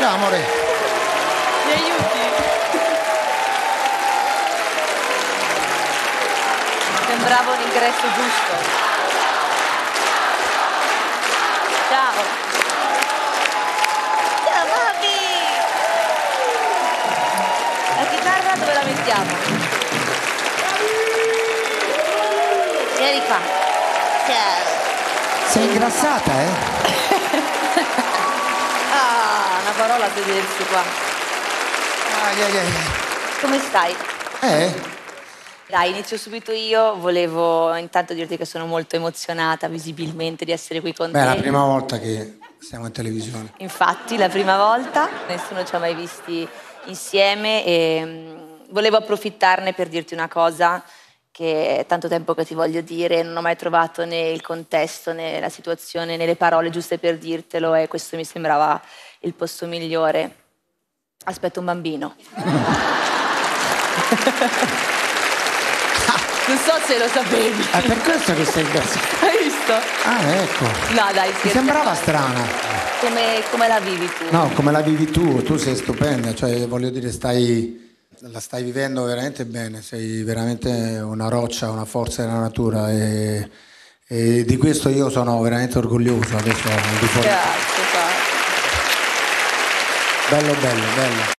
No, amore. Mi aiuti? Sembrava un ingresso giusto. Ciao. Ciao, papi. La chitarra dove la mettiamo? Vieni qua. Ciao. Sei ingrassata, eh? Ah, una parola a vedersi qua. Ai, ai, ai. Come stai? Eh? Dai, inizio subito io. Volevo intanto dirti che sono molto emozionata visibilmente di essere qui con Beh, te. è la prima volta che siamo in televisione. Infatti, la prima volta, nessuno ci ha mai visti insieme e mm, volevo approfittarne per dirti una cosa che è tanto tempo che ti voglio dire, non ho mai trovato né il contesto né la situazione né le parole giuste per dirtelo e questo mi sembrava il posto migliore. Aspetto un bambino. non so se lo sapevi. È per questo che sei ingrassata. Hai visto? Ah, ecco. No, dai, Mi scherzo. sembrava strana. Come, come la vivi tu? No, come la vivi tu, tu sei stupenda, cioè voglio dire, stai, la stai vivendo veramente bene, sei veramente una roccia, una forza della natura e, e di questo io sono veramente orgoglioso adesso al di fuori. Grazie. Bello, bello, bello.